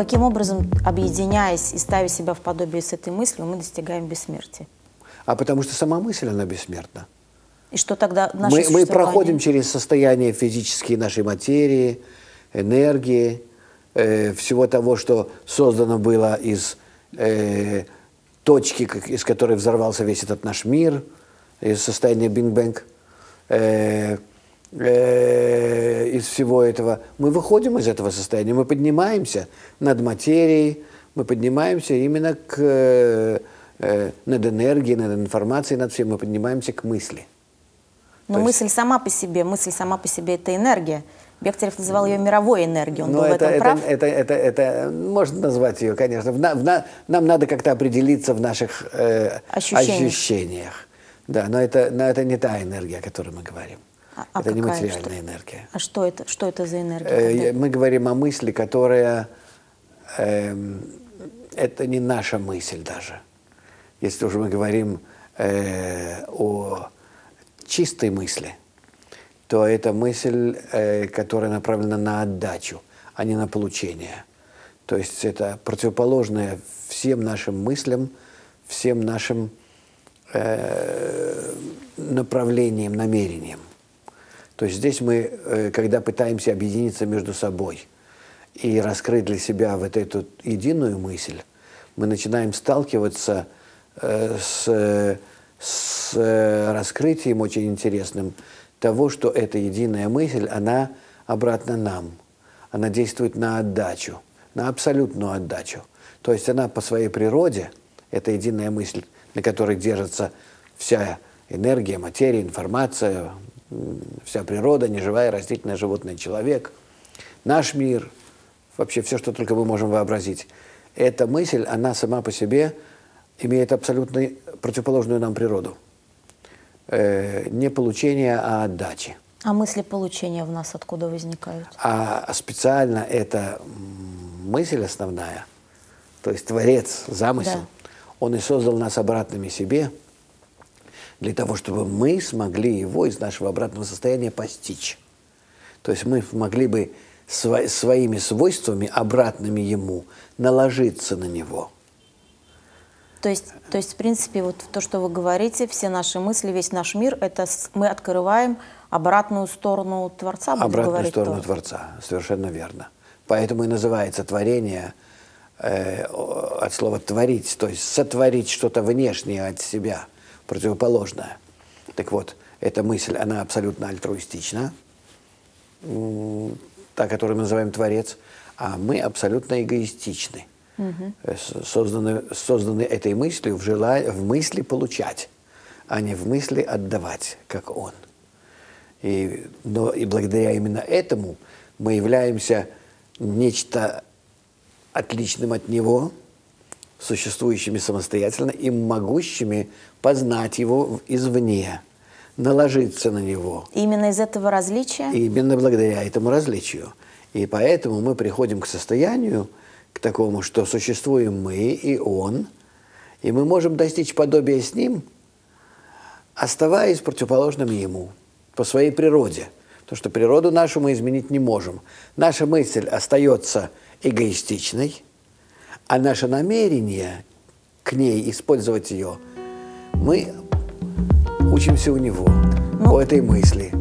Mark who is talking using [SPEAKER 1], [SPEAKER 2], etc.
[SPEAKER 1] каким образом, объединяясь и ставя себя в подобие с этой мыслью, мы достигаем бессмертия?
[SPEAKER 2] А потому что сама мысль, она бессмертна.
[SPEAKER 1] И что тогда наше
[SPEAKER 2] Мы, мы проходим через состояние физической нашей материи, энергии, э, всего того, что создано было из э, точки, как- из которой взорвался весь этот наш мир, из состояния Big Bang, э, э, из всего этого. Мы выходим из этого состояния, мы поднимаемся над материей, мы поднимаемся именно к, э, э, над энергией, над информацией, над всем, мы поднимаемся к мысли.
[SPEAKER 1] Но
[SPEAKER 2] То есть-
[SPEAKER 1] мысль сама по себе, мысль сама по себе – это энергия. Бехтерев называл ее мировой энергией. Он
[SPEAKER 2] Ну,
[SPEAKER 1] был в
[SPEAKER 2] это,
[SPEAKER 1] этом
[SPEAKER 2] это,
[SPEAKER 1] прав?
[SPEAKER 2] это, это, это, можно назвать ее, конечно. В на- в на- нам надо как-то определиться в наших э,
[SPEAKER 1] Ощущениях.
[SPEAKER 2] ощущениях. Да, но это, но это не та энергия, о которой мы говорим.
[SPEAKER 1] А- а
[SPEAKER 2] это не материальная
[SPEAKER 1] Что-
[SPEAKER 2] энергия.
[SPEAKER 1] А что это, что это за энергия?
[SPEAKER 2] Э, мы говорим о мысли, которая... эм, это не наша мысль даже. Если уже мы говорим э, о чистой мысли, то это мысль, э, которая направлена на отдачу, а не на получение. То есть это противоположное всем нашим мыслям, всем нашим э, направлениям, намерениям. То есть здесь мы, э, когда пытаемся объединиться между собой и раскрыть для себя вот эту единую мысль, мы начинаем сталкиваться э, с, с э, раскрытием очень интересным того, что эта единая мысль, она обратно нам. Она действует на отдачу, на абсолютную отдачу. То есть она по своей природе, эта единая мысль, на которой держится вся энергия, материя, информация, вся природа, неживая, растительная, животное, человек, наш мир, вообще все, что только мы можем вообразить. Эта мысль, она сама по себе имеет абсолютно противоположную нам природу. Э, не получение, а отдачи.
[SPEAKER 1] А мысли получения в нас откуда возникают?
[SPEAKER 2] А специально эта мысль основная, то есть Творец, замысел,
[SPEAKER 1] Да.
[SPEAKER 2] он и создал нас обратными себе, для того, чтобы мы смогли его из нашего обратного состояния постичь. То есть мы могли бы сво- своими свойствами, обратными ему, наложиться на него.
[SPEAKER 1] То есть, то есть, в принципе, вот то, что вы говорите, все наши мысли, весь наш мир, это мы открываем обратную сторону Творца,
[SPEAKER 2] обратную
[SPEAKER 1] говорить
[SPEAKER 2] сторону
[SPEAKER 1] то.
[SPEAKER 2] Творца. Совершенно верно. Поэтому и называется творение э, от слова творить, то есть сотворить что-то внешнее от себя, противоположное. Так вот, эта мысль, она абсолютно альтруистична, та, которую мы называем Творец, а мы абсолютно эгоистичны. С- Созданы, созданы этой мыслью в, жела- в мысли получать, а не в мысли отдавать, как Он. И, но и благодаря именно этому мы являемся нечто отличным от него, существующими самостоятельно и могущими познать его извне, наложиться на него.
[SPEAKER 1] Именно из этого различия
[SPEAKER 2] именно благодаря этому различию. И поэтому мы приходим к состоянию, к такому, что существуем мы и он, и мы можем достичь подобия с ним, оставаясь противоположными ему по своей природе. Потому что природу нашу мы изменить не можем. Наша мысль остается эгоистичной, а наше намерение к ней использовать ее, мы учимся у него,
[SPEAKER 1] Ну,
[SPEAKER 2] по этой мысли.